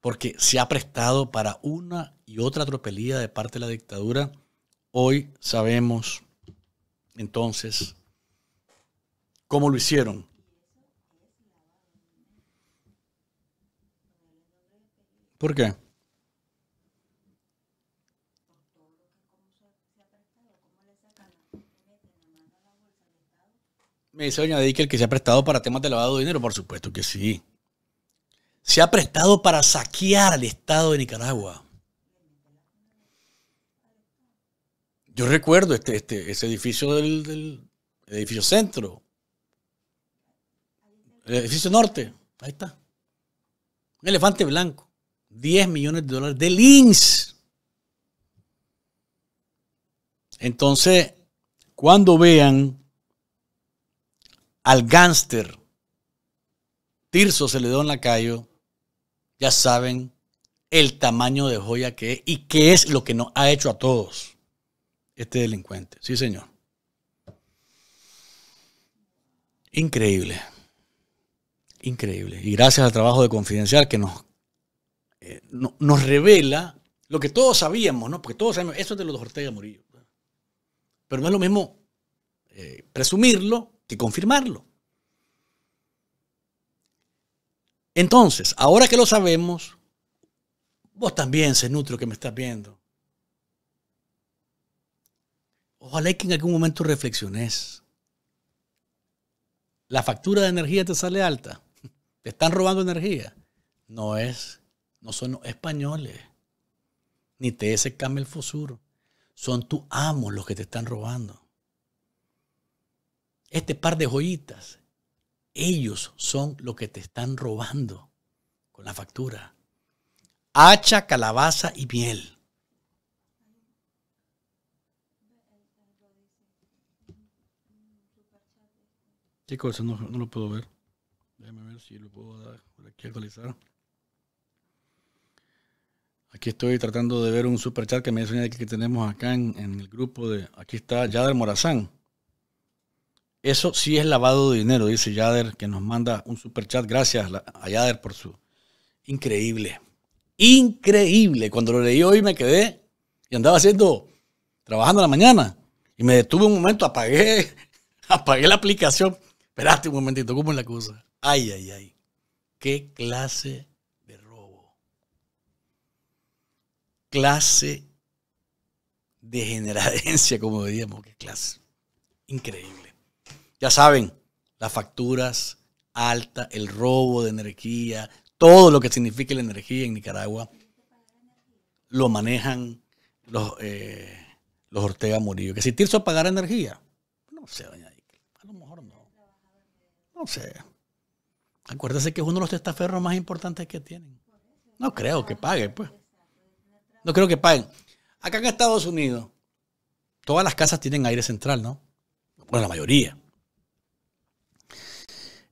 Porque se ha prestado para una y otra tropelía de parte de la dictadura. Hoy sabemos entonces cómo lo hicieron. ¿Por qué? Me dice doña Dick que se ha prestado para temas de lavado de dinero. Por supuesto que sí. Se ha prestado para saquear al Estado de Nicaragua. Yo recuerdo este, este, ese edificio del, edificio centro. El edificio norte. Ahí está. Un elefante blanco. 10 millones de dólares de LINS. Entonces, cuando vean al gánster Tirso se le dio en la calle, ya saben el tamaño de joya que es y qué es lo que nos ha hecho a todos este delincuente. Sí, señor. Increíble. Increíble. Y gracias al trabajo de Confidencial que nos, eh, nos revela lo que todos sabíamos, ¿no? Porque todos sabemos, eso es de los Ortega Murillo. Pero no es lo mismo eh, presumirlo que confirmarlo. Entonces, ahora que lo sabemos, vos también, Senutrio, que me estás viendo. Ojalá que en algún momento reflexiones. La factura de energía te sale alta. Te están robando energía. No es, no son españoles. Ni TS Camel Fosur. Son tus amos los que te están robando. Este par de joyitas, ellos son los que te están robando con la factura. Hacha, calabaza y miel. ¿Qué cosa? No, no lo puedo ver. Déjame ver si lo puedo dar por aquí actualizar. Aquí estoy tratando de ver un super chat que me dice que tenemos acá en, el grupo de. Aquí está Yader Morazán. Eso sí es lavado de dinero, dice Yader, que nos manda un super chat. Gracias a Yader por su. Increíble. Increíble. Cuando lo leí hoy me quedé y andaba haciendo. Trabajando en la mañana. Y me detuve un momento, apagué, apagué la aplicación. Esperaste un momentito, ¿cómo es la cosa? Ay, ay, ay. ¿Qué clase clase de generadencia, como diríamos, qué clase. Increíble. Ya saben, las facturas altas, el robo de energía, todo lo que significa la energía en Nicaragua, lo manejan los, eh, los Ortega Murillo. Que si Tirso pagara energía, no sé, doña a lo mejor no. No sé. Acuérdese que es uno de los testaferros más importantes que tienen. No creo que pague, pues. No creo que paguen. Acá en Estados Unidos, todas las casas tienen aire central, ¿no? Bueno, la mayoría.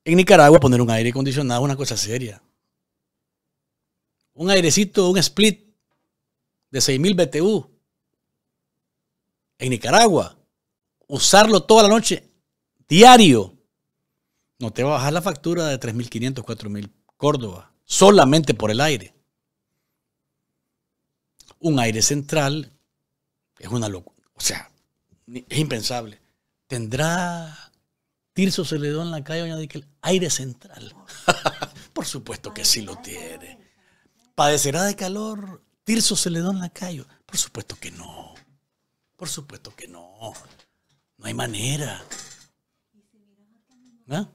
En Nicaragua poner un aire acondicionado es una cosa seria. Un airecito, un split de 6.000 BTU. En Nicaragua, usarlo toda la noche, diario, no te va a bajar la factura de 3.500, 4.000 Córdoba, solamente por el aire un aire central es una locura. O sea, es impensable. ¿Tendrá Tirso Celedón en la calle Doña el aire central? Por supuesto que sí lo tiene. ¿Padecerá de calor Tirso Celedón en la calle? Por supuesto que no. Por supuesto que no. No hay manera. ¿Ah?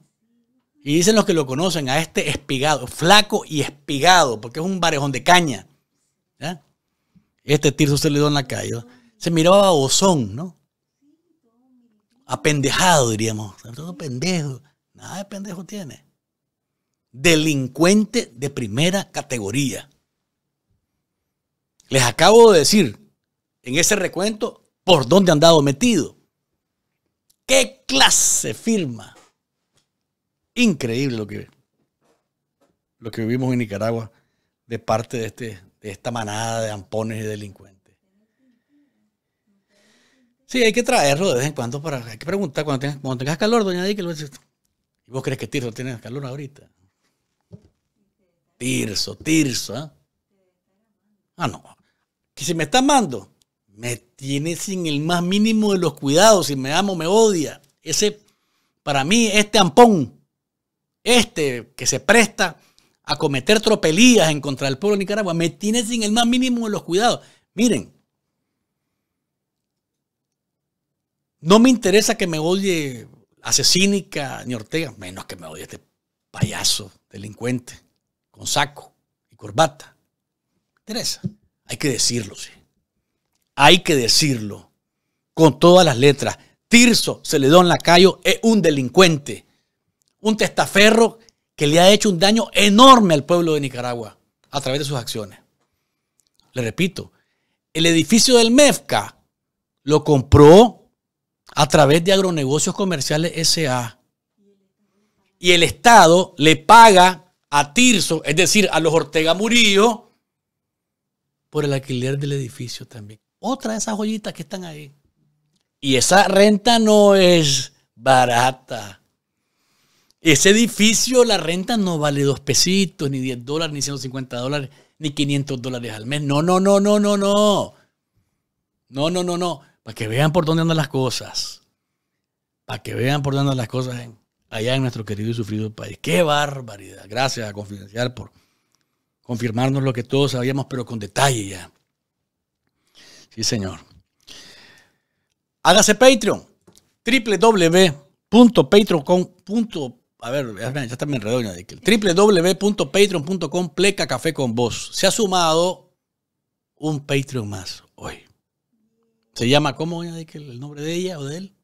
Y dicen los que lo conocen a este espigado, flaco y espigado, porque es un barejón de caña. ¿Ya? este Tirso se le dio en la calle, se miraba a bozón, ¿no? Apendejado, diríamos. Todo pendejo. Nada de pendejo tiene. Delincuente de primera categoría. Les acabo de decir en ese recuento por dónde han dado metido. ¿Qué clase firma? Increíble lo que, lo que vivimos en Nicaragua de parte de este de esta manada de ampones y delincuentes. Sí, hay que traerlo de vez en cuando para. Hay que preguntar cuando tengas, cuando tengas calor, doña Dique. ¿Y vos crees que Tirso tiene calor ahorita? Tirso, Tirso, ¿ah? Ah, no. Que si me está amando, me tiene sin el más mínimo de los cuidados. Si me amo, me odia. Ese, para mí, este ampón, este que se presta a cometer tropelías en contra del pueblo de Nicaragua, me tiene sin el más mínimo de los cuidados. Miren, no me interesa que me odie asesínica ni Ortega, menos que me odie este payaso, delincuente, con saco y corbata. Me interesa. Hay que decirlo, sí. Hay que decirlo. con todas las letras. Tirso Celedón Lacayo es un delincuente, un testaferro que le ha hecho un daño enorme al pueblo de Nicaragua a través de sus acciones. Le repito, el edificio del MEFCA lo compró a través de agronegocios comerciales SA. Y el Estado le paga a Tirso, es decir, a los Ortega Murillo, por el alquiler del edificio también. Otra de esas joyitas que están ahí. Y esa renta no es barata. Ese edificio, la renta no vale dos pesitos, ni 10 dólares, ni 150 dólares, ni 500 dólares al mes. No, no, no, no, no, no. No, no, no, no. Para que vean por dónde andan las cosas. Para que vean por dónde andan las cosas allá en nuestro querido y sufrido país. ¡Qué barbaridad! Gracias a Confidencial por confirmarnos lo que todos sabíamos, pero con detalle ya. Sí, señor. Hágase Patreon. www.patreon.com. A ver, ya está me enredó. www.patreon.com pleca café con vos. Se ha sumado un Patreon más. Se llama, ¿cómo el nombre de ella o de él?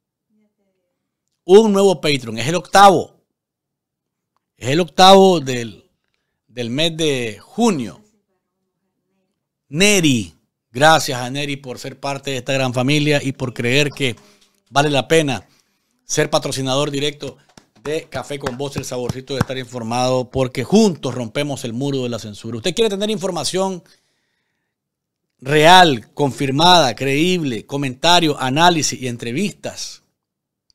Un nuevo Patreon. Es el octavo. Es el octavo del, del mes de junio. Neri. Gracias a Neri por ser parte de esta gran familia y por creer que vale la pena ser patrocinador directo de Café con Voz, el saborcito de estar informado, porque juntos rompemos el muro de la censura. Usted quiere tener información real, confirmada, creíble, comentario, análisis y entrevistas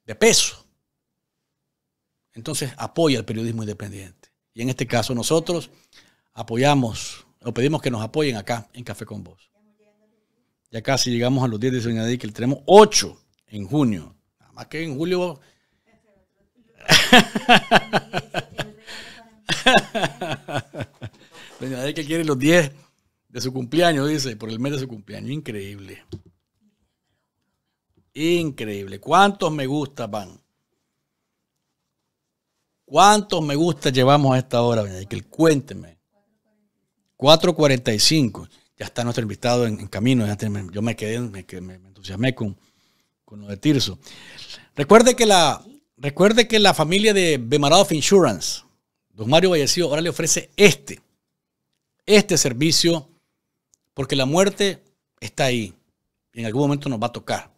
de peso. Entonces apoya el periodismo independiente. Y en este caso nosotros apoyamos o pedimos que nos apoyen acá en Café con Vos. Ya casi llegamos a los 10 de Doña que tenemos 8 en junio. Nada más que en julio. Doña que quiere los 10 de su cumpleaños, dice, por el mes de su cumpleaños. Increíble. Increíble. ¿Cuántos me gusta van? ¿Cuántos me gusta llevamos a esta hora, que Cuénteme. 4.45. Ya está nuestro invitado en, camino. yo me quedé, me, entusiasmé con, lo de Tirso. Recuerde que la, recuerde que la familia de Bemaradov Insurance, don Mario Vallecillo, ahora le ofrece este, este servicio, porque la muerte está ahí. Y en algún momento nos va a tocar.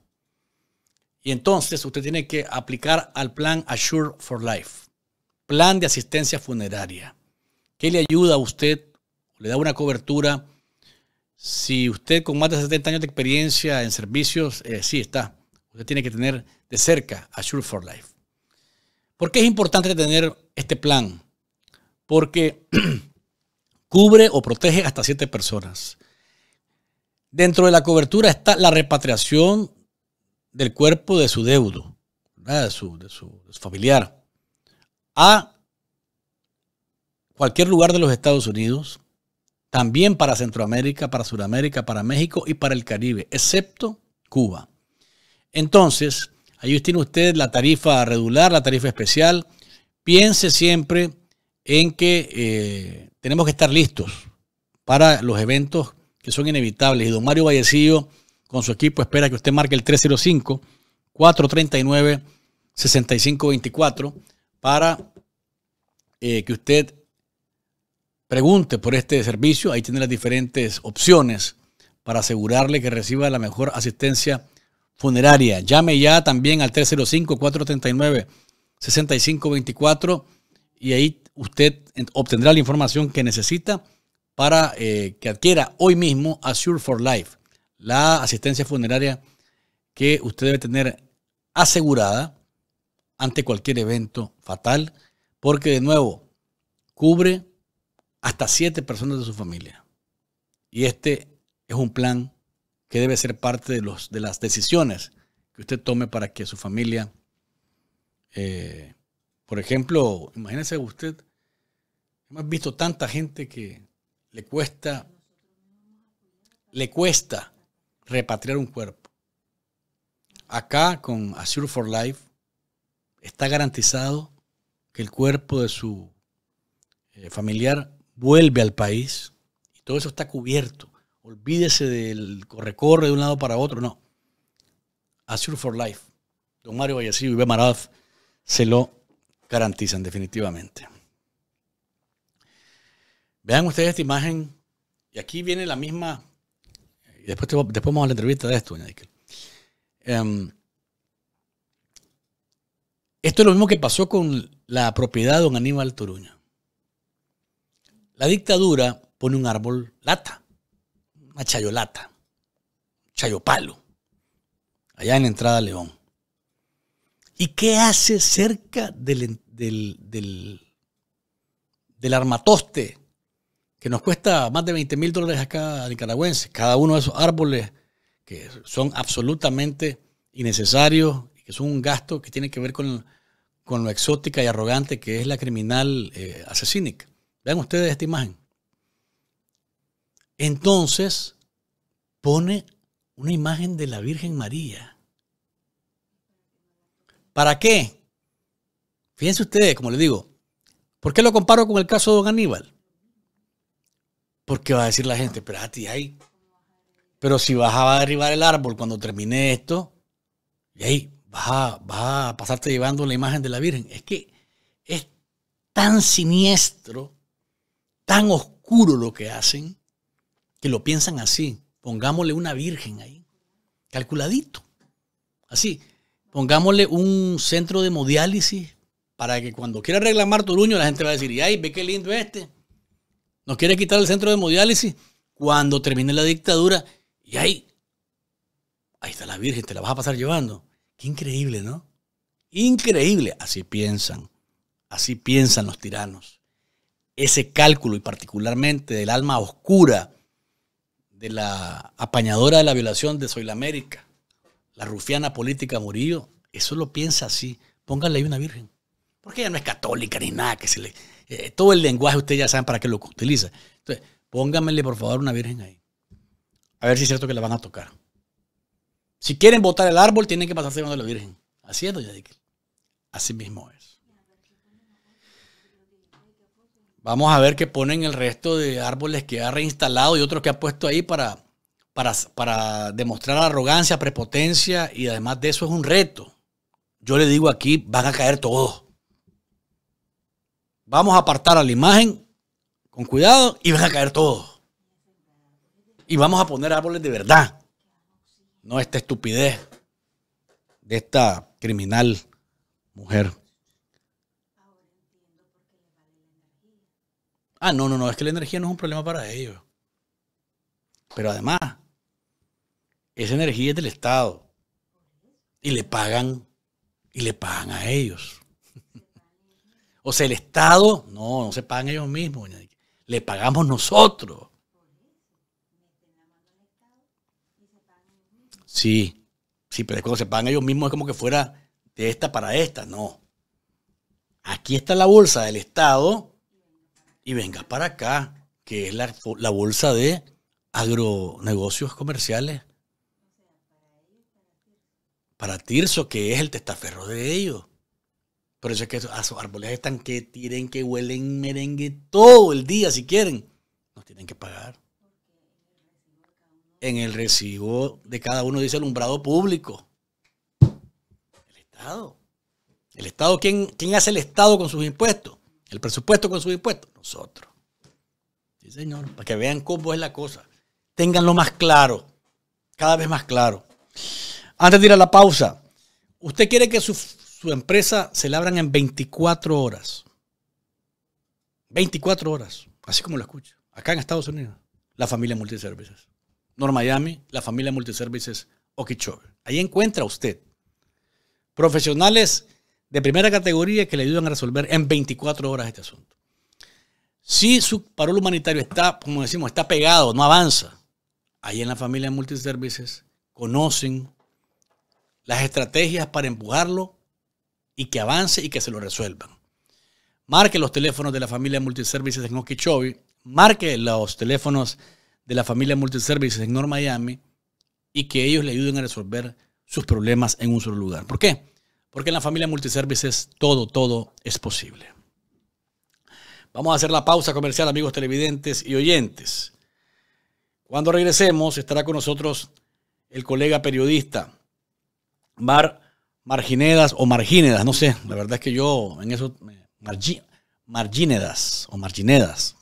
Y entonces usted tiene que aplicar al plan Assure for Life plan de asistencia funeraria. ¿Qué le ayuda a usted? ¿Le da una cobertura? Si usted con más de 70 años de experiencia en servicios, eh, sí está. Usted tiene que tener de cerca Assure for Life. ¿Por qué es importante tener este plan? Porque cubre o protege hasta siete personas. Dentro de la cobertura está la repatriación del cuerpo de su deudo, de su, familiar a cualquier lugar de los Estados Unidos, también para Centroamérica, para Sudamérica, para México y para el Caribe, excepto Cuba. Entonces, ahí tiene usted la tarifa regular, la tarifa especial. Piense siempre en que eh, tenemos que estar listos para los eventos que son inevitables. Y don Mario Vallecillo, con su equipo, espera que usted marque el 305-439-6524 para eh, que usted pregunte por este servicio. Ahí tiene las diferentes opciones para asegurarle que reciba la mejor asistencia funeraria. Llame ya también al 305-439-6524 y ahí usted obtendrá la información que necesita para eh, que adquiera hoy mismo Assure for Life, la asistencia funeraria que usted debe tener asegurada ante cualquier evento fatal, porque de nuevo, cubre hasta siete personas de su familia. Y este es un plan que debe ser parte de, los, de las decisiones que usted tome para que su familia, eh, por ejemplo, imagínese usted, hemos visto tanta gente que le cuesta, le cuesta repatriar un cuerpo. Acá con Assure for Life está garantizado que el cuerpo de su eh, familiar vuelve al país y todo eso está cubierto. Olvídese del corre-corre de un lado para otro, no. Azure for Life. Don Mario Vallecillo y B. se lo garantizan definitivamente. Vean ustedes esta imagen. Y aquí viene la misma. Y después, después vamos a la entrevista de esto, em, esto es lo mismo que pasó con la propiedad de don Aníbal Toruño. La dictadura pone un árbol lata, una chayolata, chayopalo, allá en la entrada León. ¿Y qué hace cerca del, del, del, armatoste que nos cuesta más de 20 mil dólares acá a nicaragüenses? Cada uno de esos árboles que son absolutamente innecesarios y que son un gasto que tiene que ver con, lo exótica y arrogante que es la criminal eh, asesínica. Vean ustedes esta imagen. Entonces pone una imagen de la Virgen María. ¿Para qué? Fíjense ustedes, como les digo, ¿por qué lo comparo con el caso de Don Aníbal? Porque va a decir la gente, espérate, ahí. Pero si vas a derribar el árbol cuando termine esto, y ahí vas a, a pasarte llevando la imagen de la Virgen. Es que es tan siniestro, tan oscuro lo que hacen, que lo piensan así. Pongámosle una virgen ahí, calculadito. Así, pongámosle un centro de hemodiálisis para que cuando quiera reclamar Toruño la gente va a decir, y ay, ve qué lindo este. Nos quiere quitar el centro de hemodiálisis cuando termine la dictadura. Y ahí, ahí está la Virgen, te la vas a pasar llevando. Qué increíble, ¿no? Increíble. Así piensan. Así piensan los tiranos. Ese cálculo y particularmente del alma oscura de la apañadora de la violación de Soy la América, la rufiana política Murillo, eso lo piensa así. Póngale ahí una virgen. Porque ella no es católica ni nada, que se le. Eh, todo el lenguaje ustedes ya saben para qué lo utiliza. Entonces, pónganmele por favor una virgen ahí. A ver si es cierto que la van a tocar. Si quieren botar el árbol, tienen que pasarse de la virgen. Así es, doña. Así mismo es. Vamos a ver qué ponen el resto de árboles que ha reinstalado y otros que ha puesto ahí para, para, para demostrar arrogancia, prepotencia y además de eso es un reto. Yo le digo aquí, van a caer todos. Vamos a apartar a la imagen con cuidado y van a caer todos. Y vamos a poner árboles de verdad. No esta estupidez de esta criminal mujer. Ah, no, no, no, es que la energía no es un problema para ellos. Pero además, esa energía es del Estado. Y le pagan, y le pagan a ellos. O sea, el Estado, no, no se pagan ellos mismos. Le pagamos nosotros. Sí, sí, pero es cuando se pagan ellos mismos es como que fuera de esta para esta, no. Aquí está la bolsa del Estado y venga para acá, que es la, bolsa de agronegocios comerciales. Para Tirso, que es el testaferro de ellos. Por eso es que a sus árboles están que tiren, que huelen merengue todo el día si quieren. Nos tienen que pagar. En el recibo de cada uno dice alumbrado público. El Estado. ¿El Estado? ¿Quién, quién hace el Estado con sus impuestos? El presupuesto con sus impuestos, nosotros. Sí, señor, para que vean cómo es la cosa. Ténganlo más claro, cada vez más claro. Antes de ir a la pausa, usted quiere que su, empresa se la abran en 24 horas. 24 horas, así como lo escucha. Acá en Estados Unidos, la familia Multiservices. Nor Miami, la familia Multiservices Okeechobee. Ahí encuentra usted profesionales de primera categoría que le ayudan a resolver en 24 horas este asunto. Si su parol humanitario está, como decimos, está pegado, no avanza, ahí en la familia Multiservices conocen las estrategias para empujarlo y que avance y que se lo resuelvan. Marque los teléfonos de la familia Multiservices en Okeechobee, marque los teléfonos de la familia Multiservices en North Miami y que ellos le ayuden a resolver sus problemas en un solo lugar. ¿Por qué? Porque en la familia Multiservices todo, todo es posible. Vamos a hacer la pausa comercial, amigos televidentes y oyentes. Cuando regresemos estará con nosotros el colega periodista Mar Marginedas o Marginedas, no sé, la verdad es que yo en eso, Marginedas o Marginedas,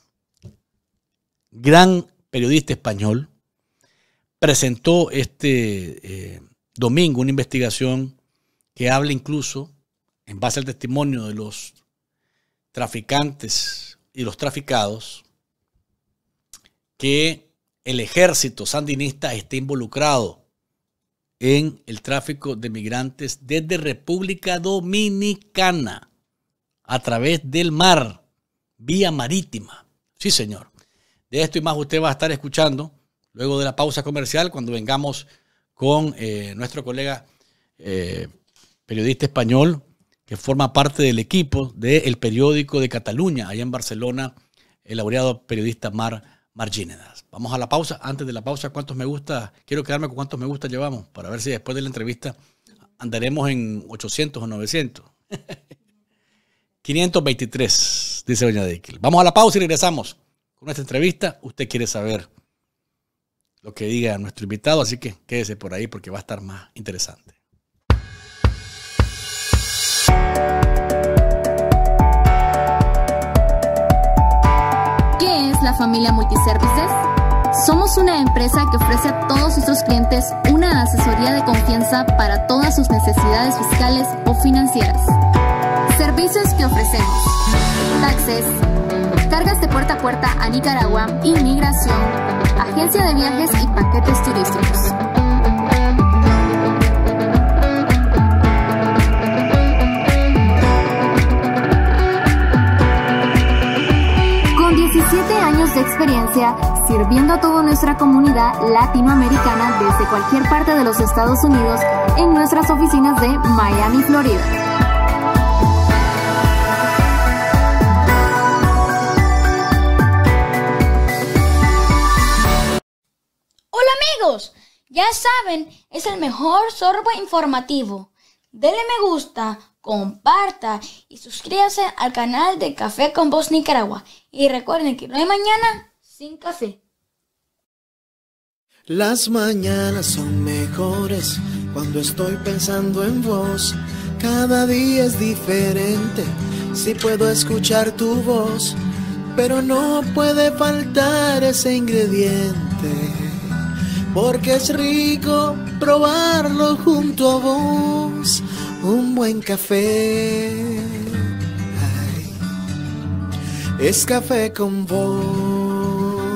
gran periodista español, presentó este eh, domingo una investigación que habla incluso, en base al testimonio de los traficantes y los traficados, que el ejército sandinista está involucrado en el tráfico de migrantes desde República Dominicana a través del mar, vía marítima. Sí, señor. De esto y más usted va a estar escuchando luego de la pausa comercial cuando vengamos con eh, nuestro colega eh, periodista español que forma parte del equipo del periódico de Cataluña, allá en Barcelona, el laureado periodista Mar Margínedas. Vamos a la pausa. Antes de la pausa, ¿cuántos me gusta? Quiero quedarme con cuántos me gusta llevamos para ver si después de la entrevista andaremos en 800 o 900. 523, dice Doña Dickel. Vamos a la pausa y regresamos con nuestra entrevista. Usted quiere saber lo que diga nuestro invitado, así que quédese por ahí porque va a estar más interesante. Familia Multiservices? Somos una empresa que ofrece a todos nuestros clientes una asesoría de confianza para todas sus necesidades fiscales o financieras. Servicios que ofrecemos. Taxes, cargas de puerta a puerta a Nicaragua, inmigración, agencia de viajes y paquetes turísticos. Experiencia sirviendo a toda nuestra comunidad latinoamericana desde cualquier parte de los Estados Unidos en nuestras oficinas de Miami, Florida. Hola amigos, ya saben, es el mejor sorbo informativo. Denle me gusta comparta y suscríbase al canal de Café con Voz Nicaragua. Y recuerden que no hay mañana sin café. Las mañanas son mejores cuando estoy pensando en vos. Cada día es diferente si puedo escuchar tu voz. Pero no puede faltar ese ingrediente. Porque es rico probarlo junto a vos un buen café. es café con vos.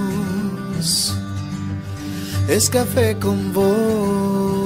Es café con vos.